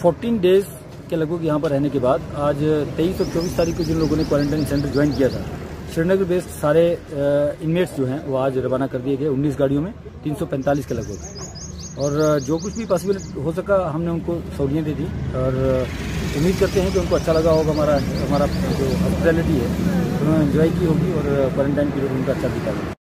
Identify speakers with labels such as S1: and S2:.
S1: Fourteen days के लगभग यहाँ पर रहने के बाद आज तेईस और चौबीस तारीख को जिन लोगों ने क्वारंटाइन सेंटर ज्वाइन किया था, श्रीनगर बेस्ड सारे इनमेट्स जो हैं वो आज रवाना कर दिए गए 19 गाड़ियों में 345 के लगभग। और जो कुछ भी पॉसिबल हो सका, हमने उनको सहूलियत दे दी। और उम्मीद करते हैं कि उनको अच्छा लगा होगा हमारा हमारा जो हॉस्पिटलिटी है उन्होंने इन्जॉय की होगी और क्वारंटाइन पीरियड उनका अच्छा बीता होगा